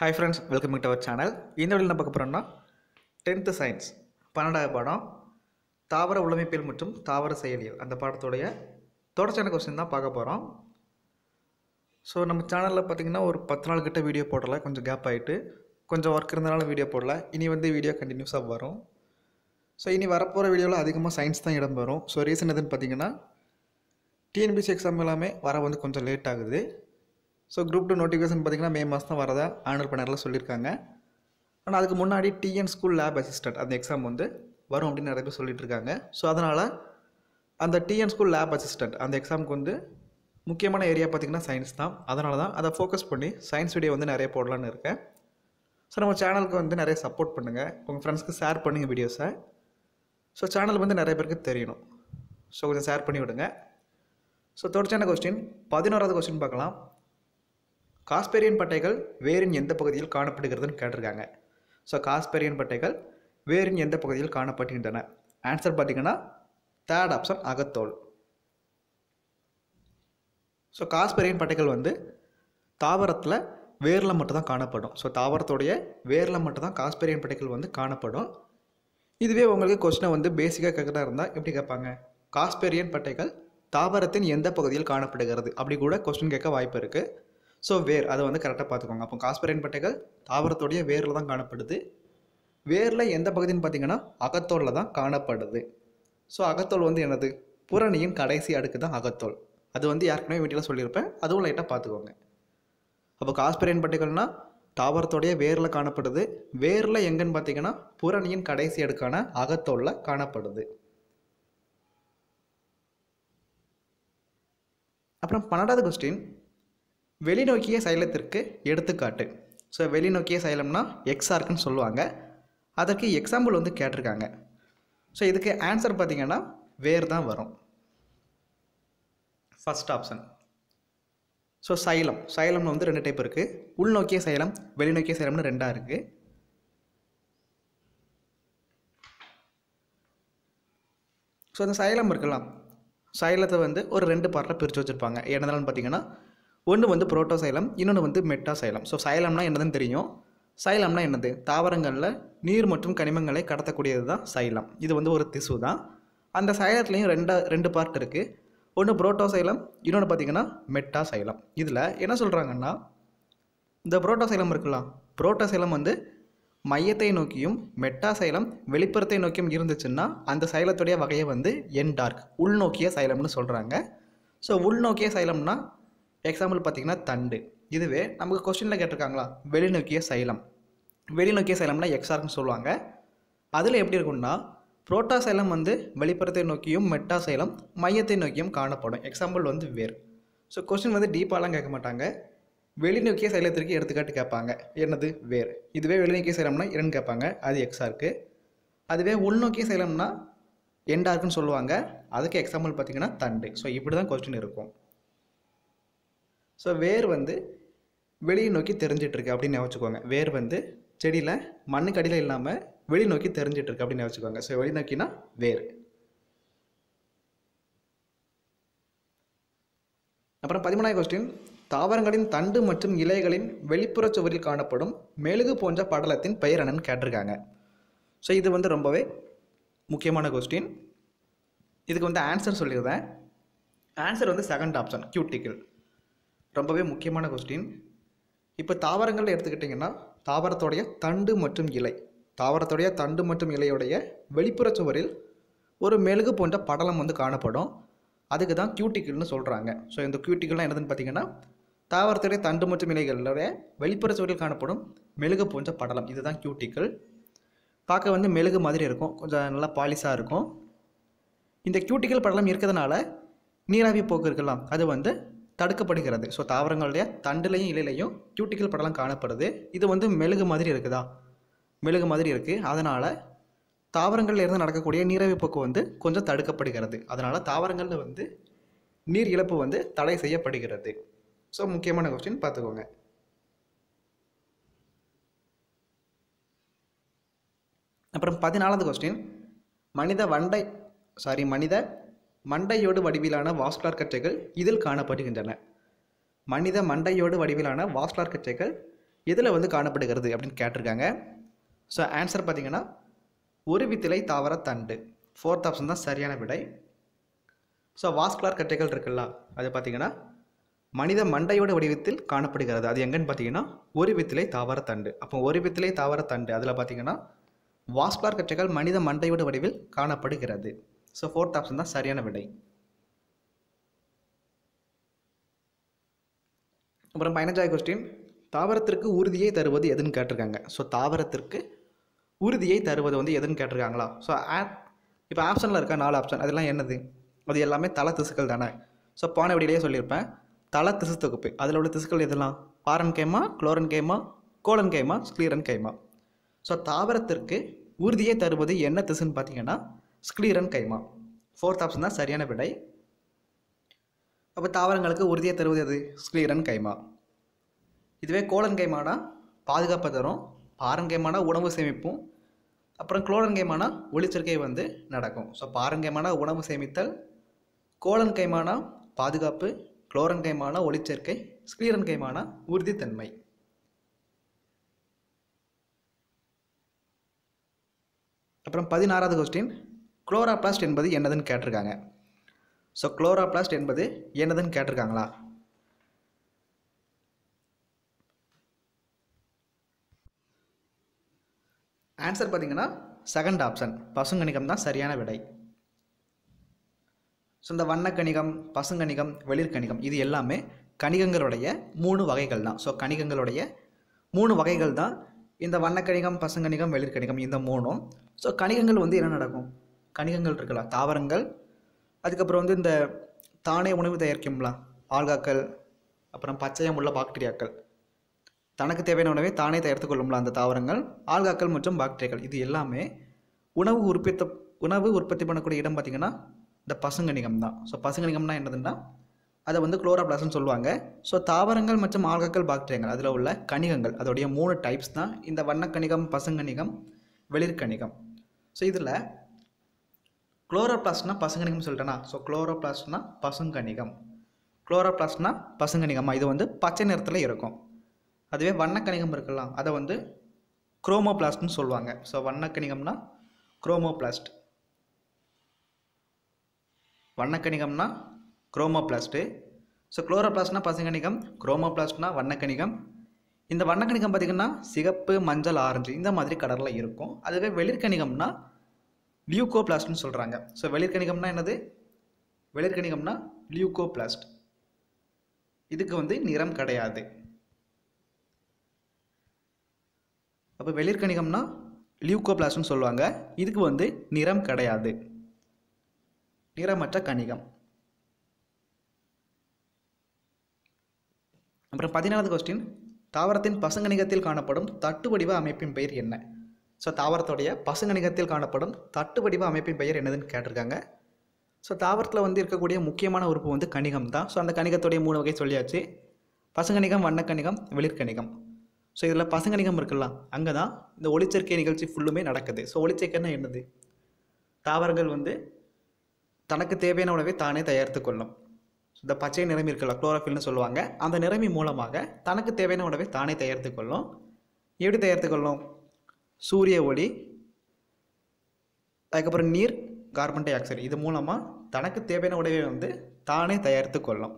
Hi friends welcome to our channel இந்த வழியில் என்ன பார்க்க போகிறோம்னா டென்த்து சயின்ஸ் பன்னெண்டாவது பாடம் தாவர உளமைப்பியல் மற்றும் தாவர செயலியல். அந்த பாடத்துடைய தொடர்ச்சியான கொஸ்டின் தான் பார்க்க போகிறோம் ஸோ நம்ம சேனலில் பார்த்திங்கன்னா ஒரு பத்து நாள் கிட்ட வீடியோ போடலை. கொஞ்சம் கேப் ஆகிட்டு கொஞ்சம் ஒர்க் இருந்தனால வீடியோ போடல. இனி வந்து வீடியோ கண்டினியூஸாக வரும். ஸோ இனி வரப்போகிற வீடியோவில் அதிகமாக சயின்ஸ் தான் இடம் வரும் ஸோ ரீசன் எதுன்னு பார்த்தீங்கன்னா டிஎன்பிசி எக்ஸாம் எல்லாமே வர வந்து கொஞ்சம் லேட் ஆகுது. ஸோ குரூப் டூ நோட்டிஃபிகேஷன் பார்த்தீங்கன்னா மே மாதம் தான் வரதா ஆனுவல் பண்ணரில் சொல்லியிருக்காங்க. ஆனால் அதுக்கு முன்னாடி டிஎன் ஸ்கூல் லேப் அசிஸ்டன்ட் அந்த எக்ஸாம் வந்து வரும் அப்படின்னு நிறைய பேர் சொல்லிட்டு இருக்காங்க ஸோ அதனால் அந்த டிஎன் ஸ்கூல் லேப் அசிஸ்டன்ட் அந்த எக்ஸாமுக்கு வந்து முக்கியமான ஏரியா பார்த்திங்கன்னா சயின்ஸ் தான். அதனால தான் அதை ஃபோக்கஸ் பண்ணி சயின்ஸ் வீடியோ வந்து நிறைய போடலான்னு இருக்கேன். ஸோ நம்ம சேனலுக்கு வந்து நிறைய சப்போர்ட் பண்ணுங்கள் உங்கள் ஃப்ரெண்ட்ஸ்க்கு ஷேர் பண்ணுங்கள் வீடியோஸை ஸோ சேனல் வந்து நிறைய பேருக்கு தெரியணும். ஸோ கொஞ்சம் ஷேர் பண்ணி விடுங்க ஸோ தொடர்ச்சியான கொஸ்டின் பதினோராவது கொஸ்டின் பார்க்கலாம். காஸ்பேரியன் பட்டைகள் வேரின் எந்த பகுதியில் காணப்படுகிறதுன்னு கேட்டிருக்காங்க. ஸோ காஸ்பேரியன் பட்டைகள் வேரின் எந்த பகுதியில் காணப்படுகின்றன? ஆன்சர் பார்த்தீங்கன்னா தேர்ட் ஆப்ஷன் அகத்தோல். ஸோ காஸ்பெரியன் பட்டைகள் வந்து தாவரத்தில் வேரில் மட்டும்தான் காணப்படும். ஸோ தாவரத்துடைய வேரில் மட்டும்தான் காஸ்பெரியன் பட்டைகள் வந்து காணப்படும். இதுவே உங்களுக்கு கொஸ்டினை வந்து பேசிக்காக கேட்குறதா இருந்தால் எப்படி கேட்பாங்க? காஸ்பேரியன் பட்டைகள் தாவரத்தின் எந்த பகுதியில் காணப்படுகிறது? அப்படி கூட கொஸ்டின் கேட்க வாய்ப்பு இருக்குது ஸோ வேர் அதை வந்து கரெக்டாக பார்த்துக்கோங்க. அப்போ காஸ்பரேன் பட்டைகள் தாவரத்துடைய வேரில் தான் காணப்படுது. வேரில் எந்த பகுதின்னு பார்த்தீங்கன்னா அகத்தோலில் தான் காணப்படுது. ஸோ அகத்தோல் வந்து என்னது? புறணியின் கடைசி அடுக்கு தான் அகத்தோல். அது வந்து ஏற்கனவே வீட்டில் சொல்லியிருப்பேன். அதுவும் லைட்டாக பார்த்துக்கோங்க. அப்போ காஸ்பரேன் பட்டைகள்னால் தாவரத்துடைய வேரில் காணப்படுது. வேரில் எங்கன்னு பார்த்தீங்கன்னா புறணியின் கடைசி அடுக்கான அகத்தோலில் காணப்படுது. அப்புறம் பன்னெண்டாவது கொஸ்டின் வெளிநோக்கிய சைலத்திற்கு எடுத்துக்காட்டு. ஸோ வெளிநோக்கிய சைலம்னா எக்ஸார்க்குன்னு சொல்லுவாங்க. அதற்கு எக்ஸாம்பிள் வந்து கேட்டிருக்காங்க. ஸோ இதுக்கு ஆன்சர் பார்த்திங்கன்னா வேர் தான் வரும். First option so xylem. சைலம்னு வந்து ரெண்டு டைப் இருக்குது உள்நோக்கிய சைலம் வெளிநோக்கிய சைலம்னு ரெண்டாக இருக்குது ஸோ அந்த சைலம் இருக்கலாம். சைலத்தை வந்து ஒரு ரெண்டு பார்ட்டில் பிரித்து வச்சுருப்பாங்க. என்னதான்னு பார்த்தீங்கன்னா ஒன்று வந்து புரோட்டோசைலம் இன்னொன்று வந்து மெட்டாசைலம். ஸோ சைலம்னா என்னதுன்னு தெரியும். சைலம்னா என்னது? தாவரங்களில் நீர் மற்றும் கனிமங்களை கடத்தக்கூடியது தான் சைலம். இது வந்து ஒரு திசு தான் அந்த சைலத்துலேயும் ரெண்டா ரெண்டு பார்ட் இருக்குது ஒன்று புரோட்டோசைலம் இன்னொன்று பார்த்தீங்கன்னா மெட்டாசைலம். இதில் என்ன சொல்கிறாங்கன்னா இந்த புரோட்டோசைலம் இருக்கலாம் புரோட்டோசைலம் வந்து மையத்தை நோக்கியும் மெட்டாசைலம் வெளிப்புறத்தை நோக்கியும் இருந்துச்சுன்னா அந்த சைலத்துடைய வகையை வந்து என் டார்க் உள்நோக்கிய சைலம்னு சொல்கிறாங்க ஸோ உள்நோக்கிய சைலம்னா எக்ஸாம்பிள் பார்த்திங்கன்னா தண்டு. இதுவே நமக்கு கொஸ்டினில் கேட்டிருக்காங்களா? வெளிநோக்கிய சைலம். வெளிநோக்கிய சைலம்னா எக்ஸார்க்னு சொல்லுவாங்க. அதில் எப்படி இருக்கும்னா புரோட்டாசைலம் வந்து வெளிப்புறத்தை நோக்கியும் மெட்டாசைலம் மையத்தை நோக்கியும் காணப்படும். எக்ஸாம்பிள் வந்து வேர். ஸோ கொஸ்டின் வந்து டீப்பாலாம் கேட்க மாட்டாங்க. வெளிநோக்கிய சைலத்திற்கு எடுத்துக்காட்டு கேட்பாங்க. என்னது? வேர். இதுவே வெளிநோக்கிய சைலம்னா இரண்டு கேட்பாங்க. அது எக்ஸார்க்கு அதுவே உள்நோக்கிய சைலம்னா எண்டார்க்குன்னு சொல்லுவாங்க. அதுக்கு எக்ஸாம்பிள் பார்த்தீங்கன்னா தண்டு. ஸோ இப்படி தான் கொஸ்டின் இருக்கும். ஸோ வேர் வந்து வெளியே நோக்கி தெரிஞ்சிட்ருக்கு அப்படின்னு வச்சுக்கோங்க வேர் வந்து செடியில் மண்ணுக்கு அடியில் இல்லாமல் வெளி நோக்கி தெரிஞ்சிட்ருக்கு அப்படின்னு வச்சுக்கோங்க ஸோ வெளி நோக்கினா வேர். அப்புறம் பதிமூணாவது கொஸ்டின் தாவரங்களின் தண்டு மற்றும் இலைகளின் வெளிப்புற சுவரில் காணப்படும் மெழுகு போன்ற படலத்தின் பெயர் என்னன்னு கேட்டிருக்காங்க. ஸோ இது வந்து ரொம்பவே முக்கியமான கொஸ்டின் இதுக்கு வந்து ஆன்சர் சொல்லியிருந்தேன் ஆன்சர் வந்து செகண்ட் ஆப்ஷன் கியூட்டிக்கிள் ரொம்பவே முக்கியமான கொஸ்டின் இப்போ தாவரங்கள் எடுத்துக்கிட்டிங்கன்னா தாவரத்துடைய தண்டு மற்றும் இலை. தாவரத்துடைய தண்டு மற்றும் இலையுடைய வெளிப்புற சுவரில் ஒரு மெழுகு போன்ற படலம் வந்து காணப்படும். அதுக்கு தான் கியூட்டிக்கிள்னு சொல்கிறாங்க ஸோ இந்த கியூட்டிக்கள்லாம் என்னதுன்னு பார்த்தீங்கன்னா தாவரத்துடைய தண்டு மற்றும் இலைகளுடைய வெளிப்புற சுவரில் காணப்படும் மெழுகு போன்ற படலம். இதுதான் கியூட்டிக்கிள் பார்க்க வந்து மெழுகு மாதிரி இருக்கும். கொஞ்சம் நல்லா பாலிஷாக இருக்கும். இந்த கியூட்டிக்கல் படலம் இருக்கிறதுனால நீராவி போக்கு இருக்கலாம். அது வந்து தடுக்கப்படுகிறது. ஸோ தாவரங்களுடைய தண்டுலையும் இலையிலையும் கியூட்டிக்கல் படலம் காணப்படுது. இது வந்து மெழுகு மாதிரி இருக்குதா? மெழுகு மாதிரி இருக்குது அதனால் தாவரங்களில் இருந்து நடக்கக்கூடிய நீரவை போக்கு வந்து கொஞ்சம் தடுக்கப்படுகிறது. அதனால் தாவரங்களில் வந்து நீர் இழப்பு வந்து தடை செய்யப்படுகிறது. ஸோ முக்கியமான கொஸ்டின் பார்த்துக்கோங்க. அப்புறம் பதினாலாவது கொஸ்டின் மனித வண்டை சாரி மனித மண்டையோடு வடிவிலான வாஸ்குலார் கற்றைகள் இதில் காணப்படுகின்றன. மனித மண்டையோடு வடிவிலான வாஸ்குலார் கற்றைகள் எதில் வந்து காணப்படுகிறது அப்படின்னு கேட்டிருக்காங்க. ஸோ ஆன்சர் பார்த்தீங்கன்னா ஒரு வித்திலை தாவர தண்டு. ஃபோர்த் ஆப்ஷன் தான் சரியான விடை. ஸோ வாஸ்குலார் கற்றைகள் இருக்குல்ல அது பார்த்தீங்கன்னா மனித மண்டையோட வடிவத்தில் காணப்படுகிறது. அது எங்கன்னு பார்த்தீங்கன்னா ஒரு வித்திலை தாவர தண்டு. அப்போ ஒரு வித்திலை தாவர தண்டு அதில் பார்த்தீங்கன்னா வாஸ்குலார் கற்றைகள் மனித மண்டையோட வடிவில் காணப்படுகிறது. ஸோ ஃபோர்த் ஆப்ஷன் தான் சரியான விடை. அப்புறம் பதினஞ்சாவது கொஸ்டின் தாவரத்திற்கு உறுதியை தருவது எதுன்னு கேட்டிருக்காங்க. ஸோ தாவரத்திற்கு உறுதியை தருவது வந்து எதுன்னு கேட்டிருக்காங்களா? ஸோ இப்போ ஆப்ஷனில் இருக்க நாலு ஆப்ஷன் அதெல்லாம் என்னது? அது எல்லாமே தல திசுக்கள் தானே. ஸோ போன வழியிலேயே சொல்லியிருப்பேன். தல திசு தொகுப்பு. அதில் உள்ள திசுக்கள் எதெல்லாம்? பாரன் கேமா குளோரன் கேமா கோலன் கேமா ஸ்க்ளீரன் கைமா. ஸோ தாவரத்திற்கு உறுதியை தருவது என்ன திசுன்னு பார்த்தீங்கன்னா ஸ்க்ளீரன் கைமா ஃபோர்த் ஆப்ஷன் தான் சரியான விடை. அப்போ தாவரங்களுக்கு உறுதியை தருவது எது? ஸ்க்ளீரன் கைமா இதுவே கோலன் கைமானா பாதுகாப்பை தரும். பாரன் கைமானா உணவு சேமிப்பும். அப்புறம் குளோரன் கைமானா ஒளிச்சேர்க்கை வந்து நடக்கும். ஸோ பாரன் கைமானா உணவு சேமித்தல் கோலன் கைமானா பாதுகாப்பு குளோரன் கைமானா ஒளிச்சேர்க்கை ஸ்க்ளீரன் கைமானா உறுதித்தன்மை. அப்புறம் பதினாறாவது கொஸ்டின் குளோராப்ளாஸ்ட் என்பது என்னதுன்னு கேட்டிருக்காங்க. ஸோ குளோராப்ளாஸ்ட் என்பது என்னதுன்னு கேட்டிருக்காங்களா? ஆன்சர் பார்த்தீங்கன்னா செகண்ட் ஆப்ஷன் பசுங்கணிகம் தான் சரியான விடை. ஸோ இந்த வண்ணக்கணிகம் பசுங்கணிகம் வெளிர்கணிகம் இது எல்லாமே கணிகங்களுடைய மூணு வகைகள் தான். ஸோ கணிகங்களுடைய மூணு வகைகள் தான் இந்த வண்ணக்கணிகம் பசுங்கணிகம் வெளிர்கணிகம் இந்த மூணும். ஸோ கணிகங்கள் வந்து என்ன நடக்கும்? கணிகங்கள் இருக்கலாம். தாவரங்கள். அதுக்கப்புறம் வந்து இந்த தானே உணவு தயாரிக்கும்லாம் ஆல்காக்கள் அப்புறம் பச்சையம் உள்ள பாக்டீரியாக்கள். தனக்கு தேவையான உணவை தானே தயாரித்து கொள்ளும்ல அந்த தாவரங்கள் ஆல்காக்கள் மற்றும் பாக்டீரியாக்கள். இது எல்லாமே உணவு உற்பத்தி உணவு உற்பத்தி பண்ணக்கூடிய இடம் பார்த்திங்கன்னா இந்த பசுங்கணிகம் தான். ஸோ பசுங்கணிகம்னா என்னதுன்னா அதை வந்து குளோரோபிளாஸ்ட்னு சொல்லுவாங்க. ஸோ தாவரங்கள் மற்றும் ஆல்காக்கள் பாக்டீரியாக்கள் அதில் உள்ள கணிகங்கள் அதோடைய மூணு டைப்ஸ் தான். இந்த வண்ணக்கணிகம் பசுங்கணிகம் வெளிர்கணிகம் ஸோ இதில் குளோரோபிளாஸ்ட்னா பசுங்கணிகம் சொல்லிட்டேனா ஸோ குளோரோபிளாஸ்ட்னா பசுங்கணிகம். குளோரோபிளாஸ்ட்னா பசுங்கணிகமாக இது வந்து பச்சை நிறத்தில் இருக்கும். அதுவே வண்ணக்கணிகம் இருக்கலாம் அதை வந்து குரோமோபிளாஸ்ட்னு சொல்லுவாங்க. ஸோ வண்ணக்கணிகம்னா குரோமோபிளாஸ்ட். வண்ணக்கணிகம்னா குரோமோபிளாஸ்ட்டு. ஸோ குளோரோபிளாஸ்ட்னா பசுங்கணிகம் குரோமோபிளாஸ்ட்னா வண்ணக்கணிகம். இந்த வண்ணக்கணிகம் பார்த்திங்கன்னா சிகப்பு மஞ்சள் ஆரஞ்சு இந்த மாதிரி கலரில் இருக்கும். அதுவே வெளிர்கணிகம்னா லியூகோபிளாஸ்ட்னு சொல்கிறாங்க ஸோ வெளிர்கணிகம்னா என்னது? வெளிர்கணிகம்னா லியூகோபிளாஸ்ட் இதுக்கு வந்து நிறம் கிடையாது. அப்போ வெளிர்கணிகம்னா லியூகோபிளாஸ்ட்னு சொல்லுவாங்க. இதுக்கு வந்து நிறம் கிடையாது. நிறமற்ற கணிகம். அப்புறம் பதினாலாவது கொஸ்டின் தாவரத்தின் பசங்கணிகத்தில் காணப்படும் தட்டு வடிவ அமைப்பின் பெயர் என்ன? ஸோ தாவரத்துடைய பசுங்கணிகத்தில் காணப்படும் தட்டு வடிவ அமைப்பின் பெயர் என்னதுன்னு கேட்டிருக்காங்க. ஸோ தாவரத்தில் வந்து இருக்கக்கூடிய முக்கியமான உறுப்பு வந்து கணிகம் தான். ஸோ அந்த கணிகத்துடைய மூணு வகை சொல்லியாச்சு. பசுங்கணிகம் வண்ணக்கணிகம் வெளிர்கணிகம் ஸோ இதில் பசுங்கணிகம் இருக்குல்ல அங்கே தான் இந்த ஒளிச்சேர்க்கை நிகழ்ச்சி ஃபுல்லுமே நடக்குது. ஸோ ஒளிச்சேர்க்கைன்னா என்னது? தாவரங்கள் வந்து தனக்கு தேவையான உணவை தானே தயாரித்து கொள்ளும். இந்த பச்சை நிறமி இருக்குல்ல குளோரோஃபில்னு சொல்லுவாங்க. அந்த நிறமி மூலமாக தனக்கு தேவையான உணவை தானே தயாரித்து கொள்ளும். எப்படி தயாரித்து கொள்ளும்? சூரிய ஒளி அதுக்கப்புறம் நீர் கார்பன் டை ஆக்சைடு இது மூலமாக தனக்கு தேவையான உடையை வந்து தானே தயாரித்து கொள்ளும்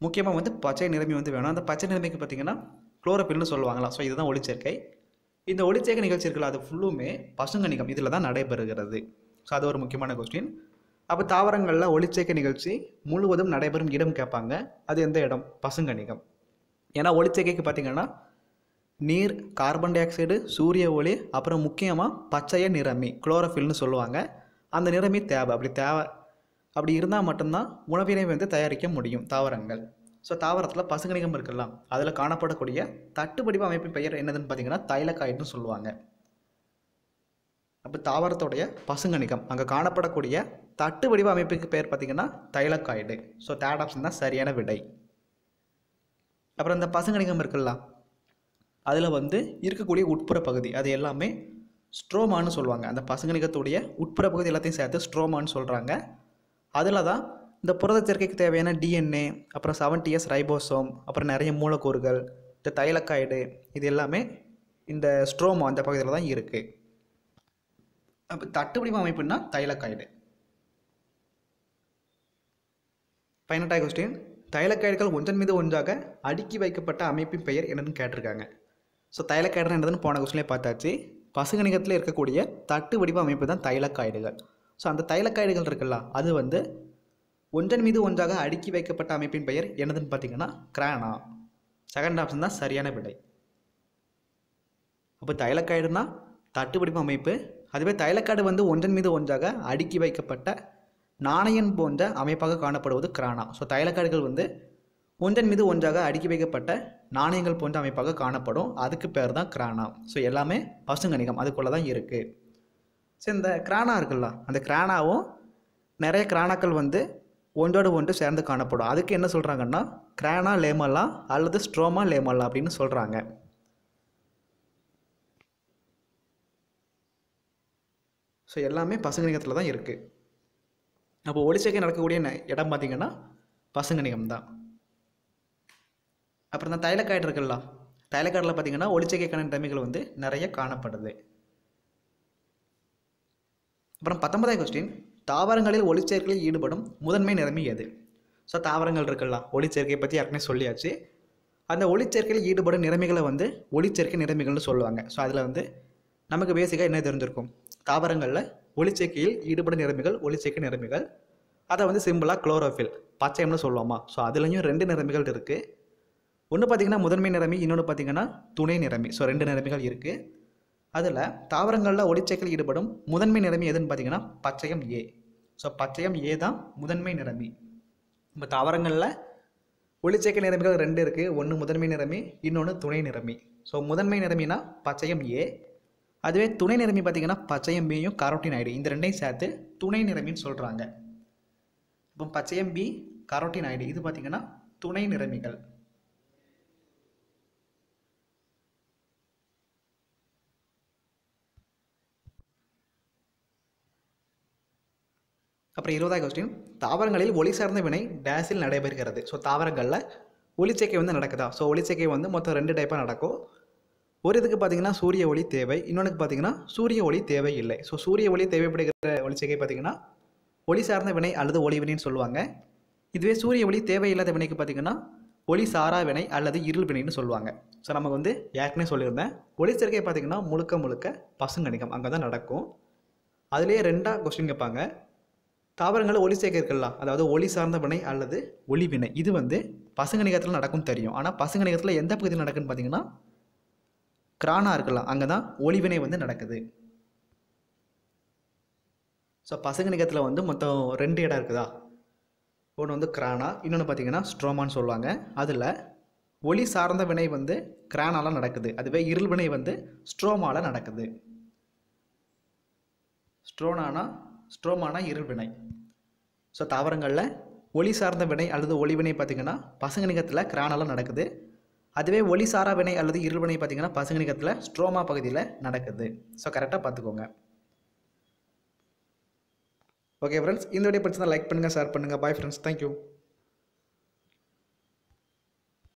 முக்கியமாக வந்து பச்சை நிறமி வந்து வேணும். அந்த பச்சை நிறமிக்கு பார்த்திங்கன்னா குளோரோஃபில்னு சொல்லுவாங்களா ஸோ இதுதான் ஒளிச்சேர்க்கை. இந்த ஒளிச்சேர்க்கை நிகழ்ச்சி இருக்குல்ல அது ஃபுல்லுமே பசுங்கணிகம் இதில் தான் நடைபெறுகிறது. ஸோ அது ஒரு முக்கியமான கொஸ்டின் அப்போ தாவரங்களில் ஒளிச்சேர்க்கை நிகழ்ச்சி முழுவதும் நடைபெறும் இடம் கேட்பாங்க. அது எந்த இடம்? பசுங்கணிகம் ஏன்னா ஒளிச்சேர்க்கைக்கு பார்த்திங்கன்னா நீர் கார்பன் டை ஆக்சைடு சூரிய ஒளி அப்புறம் முக்கியமாக பச்சைய நிறமி குளோரோஃபில்னு சொல்லுவாங்க. அந்த நிறமி தேவை. அப்படி தேவை அப்படி இருந்தால் மட்டும்தான் உணவினை வந்து தயாரிக்க முடியும் தாவரங்கள். ஸோ தாவரத்தில் பசுங்கணிகம் இருக்கலாம். அதில் காணப்படக்கூடிய தட்டுப்படிவு அமைப்பின் பெயர் என்னதுன்னு பார்த்தீங்கன்னா தைலக்காய்டுன்னு சொல்லுவாங்க. அப்போ தாவரத்துடைய பசுங்கணிகம் அங்கே காணப்படக்கூடிய தட்டு வடிவ அமைப்புக்கு பெயர் பார்த்திங்கன்னா தைலக்காய்டு. ஸோ தேர்ட் ஆப்ஷன் தான் சரியான விடை. அப்புறம் இந்த பசுங்கணிகம் இருக்குல்ல அதில் வந்து இருக்கக்கூடிய உட்புற பகுதி அது எல்லாமே ஸ்ட்ரோமான்னு சொல்லுவாங்க. அந்த பசுங்கணிகத்துடைய உட்புற பகுதி எல்லாத்தையும் சேர்த்து ஸ்ட்ரோமான்னு சொல்கிறாங்க அதில் தான் இந்த புரத சேர்க்கைக்கு தேவையான டிஎன்ஏ அப்புறம் செவன்டிஎஸ் ரைபோசோம் அப்புறம் நிறைய மூலக்கூறுகள் இந்த தைலக்காய்டு இது எல்லாமே இந்த ஸ்ட்ரோமா அந்த பகுதியில் தான் இருக்குது அப்போ தட்டு அமைப்புன்னா தைலக்காய்டு. பதினெட்டாவது கொஸ்டின் தைலக்காய்டுகள் ஒன்றன் மீது ஒன்றாக அடுக்கி வைக்கப்பட்ட அமைப்பின் பெயர் என்னன்னு கேட்டிருக்காங்க. ஸோ தைலக்காய்டு என்னதுன்னு போன கொஸ்டின்லேயே பார்த்தாச்சு. பசுகணிகத்தில் இருக்கக்கூடிய தட்டு வடிவ அமைப்பு தான் தைலக்காய்டுகள். ஸோ அந்த தைலக்காய்டுகள் இருக்குல்ல அது வந்து ஒன்றன் மீது ஒன்றாக அடுக்கி வைக்கப்பட்ட அமைப்பின் பெயர் என்னதுன்னு பார்த்தீங்கன்னா கிரானா. செகண்ட் ஆப்ஷன் தான் சரியான விடை. அப்போ தைலக்காய்டுனா தட்டு வடிவ அமைப்பு. அதுவே தைலக்காடு வந்து ஒன்றன் மீது ஒன்றாக அடுக்கி வைக்கப்பட்ட நாணயம் போன்ற அமைப்பாக காணப்படுவது கிரானா. ஸோ தைலக்காடுகள் வந்து ஒன்றன் மீது ஒன்றாக அடுக்கி வைக்கப்பட்ட நாணயங்கள் போன்ற அமைப்பாக காணப்படும். அதுக்கு பேர் தான் கிரானா ஸோ எல்லாமே பசுங்கணிகம் அதுக்குள்ளே தான் இருக்குது ஸோ இந்த கிரானா இருக்குல்ல அந்த கிரானாவும் நிறைய கிரானாக்கள் வந்து ஒன்றோடு ஒன்று சேர்ந்து காணப்படும். அதுக்கு என்ன சொல்கிறாங்கன்னா கிரானா லேமல்லா அல்லது ஸ்ட்ரோமா லேமல்லா அப்படின்னு சொல்கிறாங்க ஸோ எல்லாமே பசுங்கணிகத்தில் தான் இருக்குது அப்போ ஒளிச்சேர்க்கை நடக்கக்கூடிய ந- இடம் பார்த்திங்கன்னா பசுங்கணிகம் தான் அப்புறம் இந்த தைலக்காய்டு இருக்குல்ல தைலக்காய்டில் பார்த்தீங்கன்னா ஒளிச்சேர்க்கைக்கான நிலைமைகள் வந்து நிறைய காணப்படுது. அப்புறம் பத்தொன்பதாவது கொஸ்டின் தாவரங்களில் ஒளிச்சேர்க்கையில் ஈடுபடும் முதன்மை நிலைமை எது? ஸோ தாவரங்கள் இருக்கலாம் ஒளிச்சேர்க்கையை பற்றி ஏற்கனவே சொல்லியாச்சு. அந்த ஒளிச்சேர்க்கையில் ஈடுபடும் நிலைமைகளை வந்து ஒளிச்சேர்க்கை நிலைமைகள்னு சொல்லுவாங்க. ஸோ அதில் வந்து நமக்கு பேசிக்காக என்ன தெரிஞ்சிருக்கும்? தாவரங்களில் ஒளிச்சேர்க்கையில் ஈடுபடும் நிலைமைகள் ஒளிச்சேர்க்கை நிலைமைகள் அதை வந்து சிம்பிளாக குளோரோஃபில் பச்சையம்னு சொல்லுவோமா? ஸோ அதுலேயும் ரெண்டு நிலைமைகள் இருக்குது ஒன்று பார்த்தீங்கன்னா முதன்மை நிறமி இன்னொன்று பார்த்தீங்கன்னா துணை நிறமி. ஸோ ரெண்டு நிறமிகள் இருக்குது அதில் தாவரங்களில் ஒளிச்சேர்க்கையில் ஈடுபடும் முதன்மை நிறமி எதுன்னு பார்த்தீங்கன்னா பச்சையம் ஏ ஸோ பச்சையம் ஏ தான் முதன்மை நிறமி. நம்ம தாவரங்களில் ஒளிச்சேர்க்கை நிறமிகள் ரெண்டு இருக்குது ஒன்று முதன்மை நிறமி இன்னொன்று துணை நிறமி. ஸோ முதன்மை நிறமினா பச்சையம் ஏ அதுவே துணை நிறமி பார்த்தீங்கன்னா பச்சையம் பியும் கரோட்டினாய்டு இந்த ரெண்டையும் சேர்த்து துணை நிறமின்னு சொல்கிறாங்க இப்போ பச்சையம் பி கரோட்டினாய்டு இது பார்த்தீங்கன்னா துணை நிறமிகள். அப்புறம் இருபதாவது கொஸ்டின் தாவரங்களில் ஒளி சார்ந்த வினை டேஸில் நடைபெறுகிறது. ஸோ தாவரங்களில் ஒளிச்சேர்க்கை வந்து நடக்குதா? ஸோ ஒளிச்சேர்க்கை வந்து மொத்தம் ரெண்டு டைப்பாக நடக்கும். ஒரு இதுக்கு பார்த்தீங்கன்னா சூரிய ஒளி தேவை. இன்னொன்றுக்கு பார்த்தீங்கன்னா சூரிய ஒளி தேவை இல்லை. ஸோ சூரிய ஒளி தேவைப்படுகிற ஒளிச்சேர்க்கை பார்த்தீங்கன்னா ஒளி சார்ந்த வினை அல்லது ஒளி வினைன்னு சொல்லுவாங்க. இதுவே சூரிய ஒளி தேவையில்லாத வினைக்கு பார்த்தீங்கன்னா ஒளி சாரா வினை அல்லது இருள் வினைன்னு சொல்லுவாங்க. ஸோ நமக்கு வந்து ஏற்கனவே சொல்லியிருந்தேன். ஒளிச்சேர்க்கை பார்த்தீங்கன்னா முழுக்க முழுக்க பசுங்கணிகம் அங்கே தான் நடக்கும். அதுலேயே ரெண்டாக கொஸ்டின் கேட்பாங்க. தாவரங்களில் ஒளி சேர்க்கை அதாவது ஒளி சார்ந்த வினை அல்லது ஒளி வினை. இது வந்து பசுங்கணிகத்தில் நடக்கும் தெரியும். ஆனால் பசுங்கணிகத்தில் எந்த பகுதியில் நடக்குன்னு பார்த்தீங்கன்னா கிரானாக இருக்கலாம். அங்கே தான் ஒளிவினை வந்து நடக்குது. ஸோ பசுங்கணிகத்தில் வந்து மொத்தம் ரெண்டு இடம் இருக்குதா? ஒன்று வந்து கிரானா இன்னொன்று பார்த்தீங்கன்னா ஸ்ட்ரோமான்னு சொல்லுவாங்க. அதில் ஒளி சார்ந்த வினை வந்து கிரானால நடக்குது. அதுவே இருள் வினை வந்து ஸ்ட்ரோமால நடக்குது. ஸ்ட்ரோனானா ஸ்ட்ரோமானா இருள் வினை. ஸோ தாவரங்களில் ஒளி சார்ந்த வினை அல்லது ஒளிவினை பார்த்திங்கன்னா பசங்கனிகத்தில் கிரானெல்லாம் நடக்குது. அதுவே ஒளி சாரா வினை அல்லது இருள் வினை பார்த்திங்கன்னா பசங்கனிகத்தில் ஸ்ட்ரோமா பகுதியில் நடக்குது. ஸோ கரெக்டாக பார்த்துக்கோங்க ஓகே ஃப்ரெண்ட்ஸ் இந்த வீடியோ பிடிச்சிருந்தா லைக் பண்ணுங்கள் ஷேர் பண்ணுங்கள் பாய் ஃப்ரெண்ட்ஸ் தேங்க்யூ